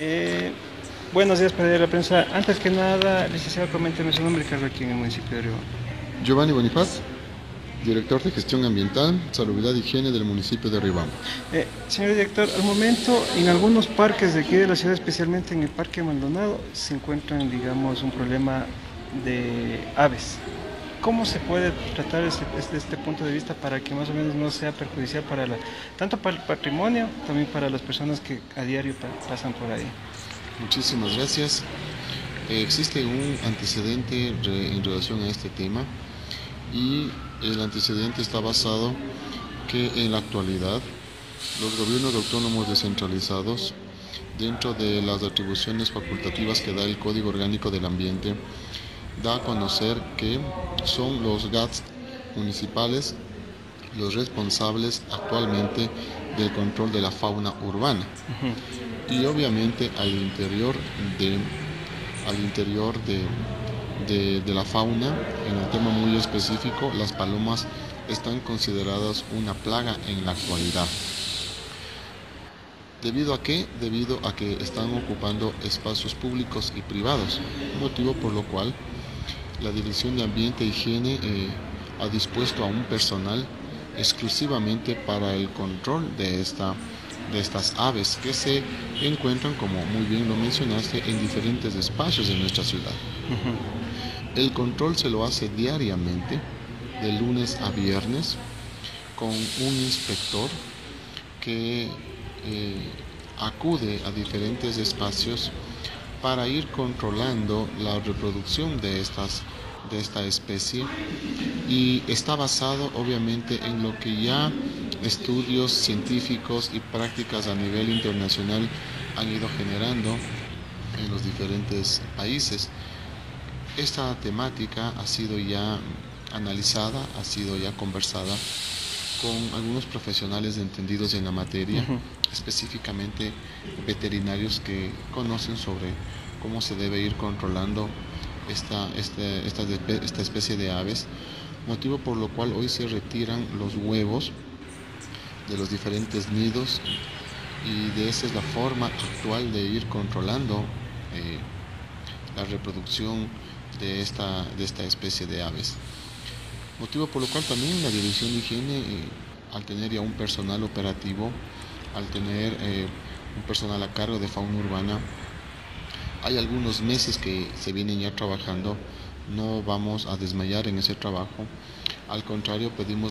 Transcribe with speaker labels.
Speaker 1: Eh, buenos días para la prensa. Antes que nada, licenciado, coménteme su nombre y cargo aquí en el municipio de Río.
Speaker 2: Giovanni Bonifaz, director de gestión ambiental, salubridad y higiene del municipio de Ribamba.
Speaker 1: Eh, señor director, al momento en algunos parques de aquí de la ciudad, especialmente en el Parque Maldonado, se encuentran, digamos, un problema de aves. ¿Cómo se puede tratar desde, este punto de vista para que más o menos no sea perjudicial para la, tanto para el patrimonio, también para las personas que a diario pasan por ahí?
Speaker 2: Muchísimas gracias. Eh, existe un antecedente en relación a este tema y el antecedente está basado que en la actualidad los gobiernos autónomos descentralizados dentro de las atribuciones facultativas que da el Código Orgánico del Ambiente da a conocer que son los GATS municipales los responsables actualmente del control de la fauna urbana. Y obviamente al interior de al interior de, de, la fauna en un tema muy específico las palomas están consideradas una plaga en la actualidad. ¿Debido a qué? Debido a que están ocupando espacios públicos y privados, motivo por lo cual la Dirección de Ambiente e Higiene eh, ha dispuesto a un personal exclusivamente para el control de, esta, de estas aves que se encuentran, como muy bien lo mencionaste, en diferentes espacios de nuestra ciudad. El control se lo hace diariamente, de lunes a viernes, con un inspector que eh, acude a diferentes espacios para ir controlando la reproducción de, estas, de esta especie y está basado obviamente en lo que ya estudios científicos y prácticas a nivel internacional han ido generando en los diferentes países. Esta temática ha sido ya analizada, ha sido ya conversada con algunos profesionales entendidos en la materia, específicamente veterinarios que conocen sobre cómo se debe ir controlando esta, este, esta, esta especie de aves, motivo por lo cual hoy se retiran los huevos de los diferentes nidos y de esa es la forma actual de ir controlando eh, la reproducción de esta, de esta especie de aves. Motivo por lo cual también la Dirección de Higiene, eh, al tener ya un personal operativo, al tener eh, un personal a cargo de fauna urbana, hay algunos meses que se vienen ya trabajando, no vamos a desmayar en ese trabajo, al contrario pedimos